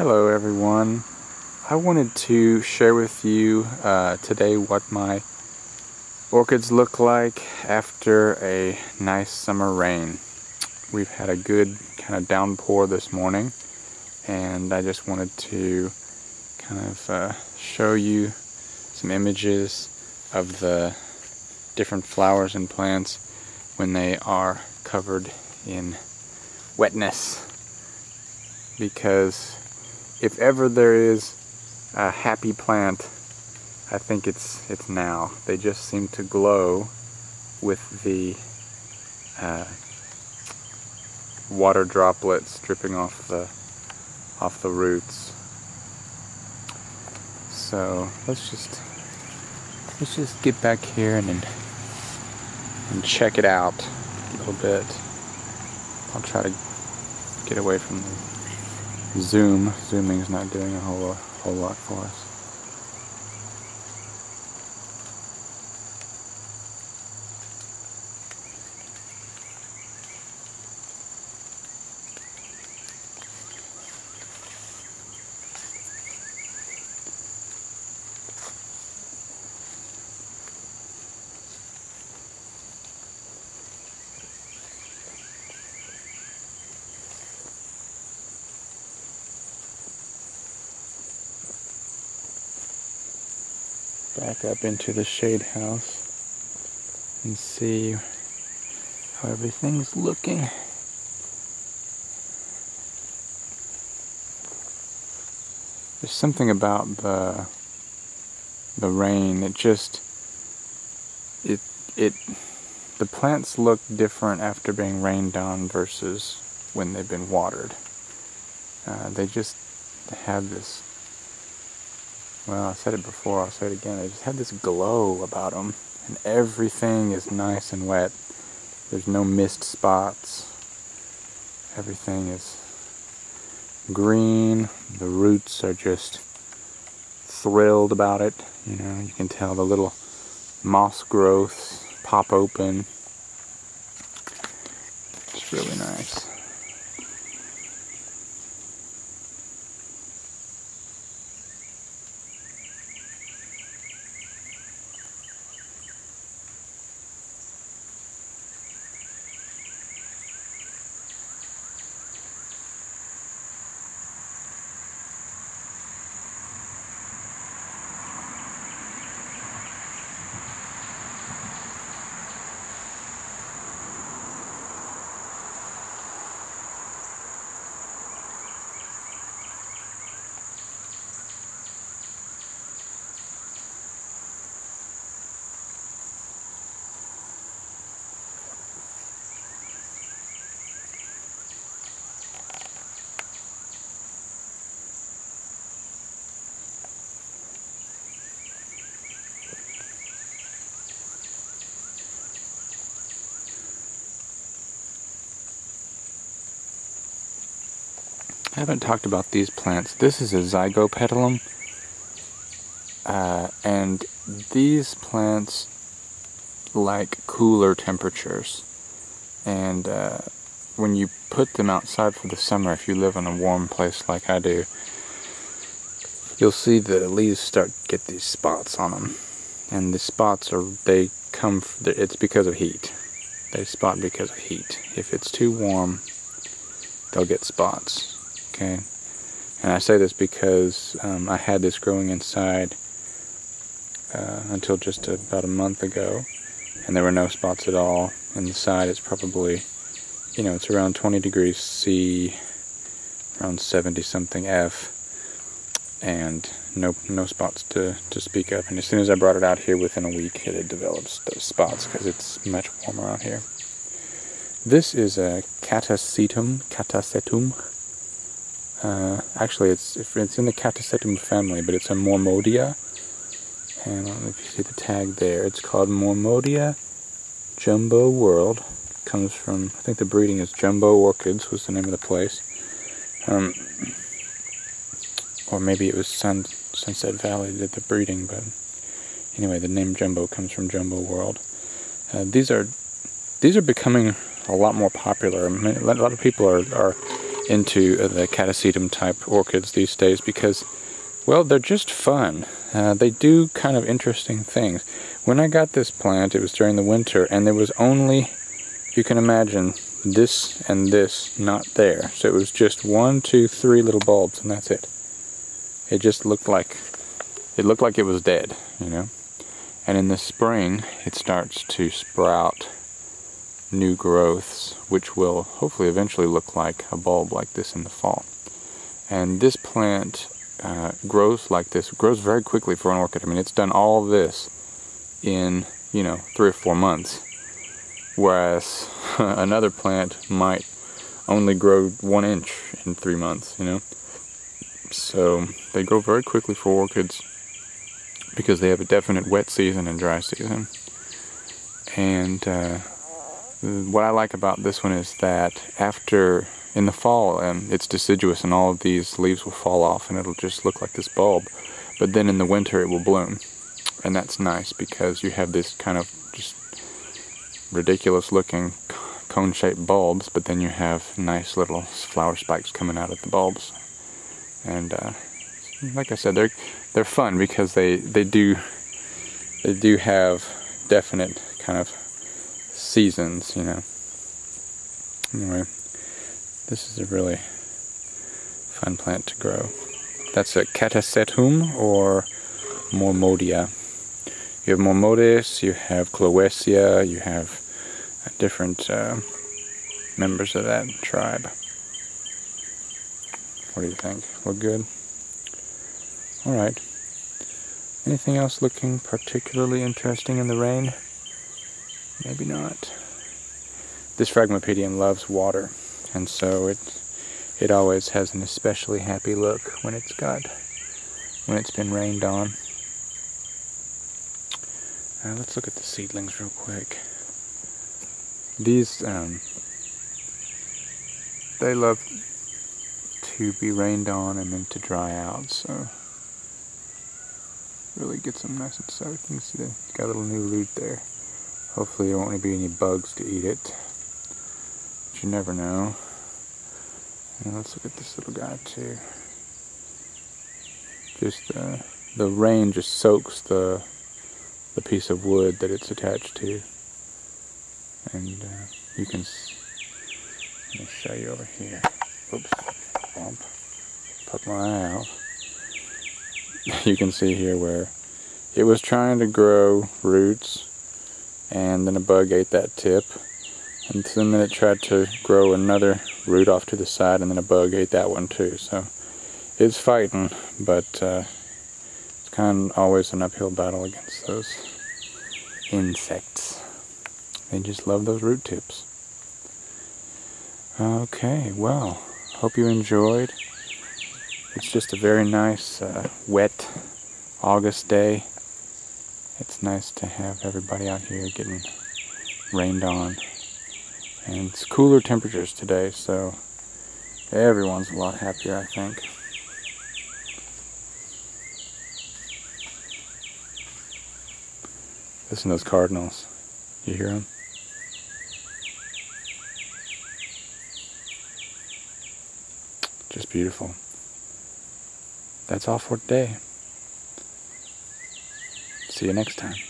Hello everyone. I wanted to share with you uh, today what my orchids look like after a nice summer rain. We've had a good kind of downpour this morning and I just wanted to kind of uh, show you some images of the different flowers and plants when they are covered in wetness because if ever there is a happy plant, I think it's it's now. They just seem to glow with the uh, water droplets dripping off the off the roots. So let's just let's just get back here and and check it out a little bit. I'll try to get away from the zoom. Zooming is not doing a whole, whole lot for us. Back up into the shade house and see how everything's looking. There's something about the the rain. It just it it the plants look different after being rained on versus when they've been watered. Uh, they just have this well, I said it before, I'll say it again. They just have this glow about them, and everything is nice and wet. There's no mist spots. Everything is green. The roots are just thrilled about it. You know, you can tell the little moss growths pop open. It's really nice. I haven't talked about these plants. This is a zygopetalum. Uh, and these plants like cooler temperatures. And uh, when you put them outside for the summer, if you live in a warm place like I do, you'll see the leaves start get these spots on them. And the spots are, they come, it's because of heat. They spot because of heat. If it's too warm, they'll get spots okay? And I say this because um, I had this growing inside uh, until just about a month ago, and there were no spots at all. Inside it's probably, you know, it's around 20 degrees C, around 70 something F, and no no spots to, to speak of. And as soon as I brought it out here, within a week, it had developed those spots because it's much warmer out here. This is a catasetum, catasetum uh, actually, it's it's in the Catasetum family, but it's a Mormodia. And I don't know if you see the tag there. It's called Mormodia Jumbo World. comes from, I think the breeding is Jumbo Orchids was the name of the place. Um, or maybe it was Sun, Sunset Valley did the breeding, but anyway, the name Jumbo comes from Jumbo World. Uh, these are these are becoming a lot more popular. I mean, a lot of people are, are into the catasetum type orchids these days because, well, they're just fun. Uh, they do kind of interesting things. When I got this plant, it was during the winter, and there was only, you can imagine, this and this not there. So it was just one, two, three little bulbs, and that's it. It just looked like, it looked like it was dead, you know. And in the spring, it starts to sprout new growths, which will hopefully eventually look like a bulb like this in the fall. And this plant uh, grows like this, grows very quickly for an orchid. I mean, it's done all this in, you know, three or four months. Whereas another plant might only grow one inch in three months, you know. So they grow very quickly for orchids because they have a definite wet season and dry season. And uh, what I like about this one is that after in the fall um, it's deciduous and all of these leaves will fall off and it'll just look like this bulb. But then in the winter it will bloom. And that's nice because you have this kind of just ridiculous looking cone shaped bulbs but then you have nice little flower spikes coming out of the bulbs. And uh, like I said they're they're fun because they they do they do have definite kind of seasons, you know. Anyway, this is a really fun plant to grow. That's a Catasetum or Mormodia. You have Mormodes, you have Clowesia, you have different uh, members of that tribe. What do you think? Look good? Alright. Anything else looking particularly interesting in the rain? Maybe not. This Phragmipedium loves water, and so it it always has an especially happy look when it's got when it's been rained on. Uh, let's look at the seedlings real quick. These um, they love to be rained on and then to dry out, so really gets them nice and soaked. You can see they've got a little new root there. Hopefully there won't be any bugs to eat it. But you never know. And let's look at this little guy too. Just uh, the rain just soaks the the piece of wood that it's attached to. And uh, you can, let me show you over here. Oops, bump, poke my eye out. you can see here where it was trying to grow roots and then a bug ate that tip. And then it tried to grow another root off to the side and then a bug ate that one too. So it's fighting but uh, it's kind of always an uphill battle against those insects. They just love those root tips. Okay well hope you enjoyed. It's just a very nice uh, wet August day it's nice to have everybody out here getting rained on. And it's cooler temperatures today, so everyone's a lot happier, I think. Listen to those cardinals. You hear them? Just beautiful. That's all for today. See you next time.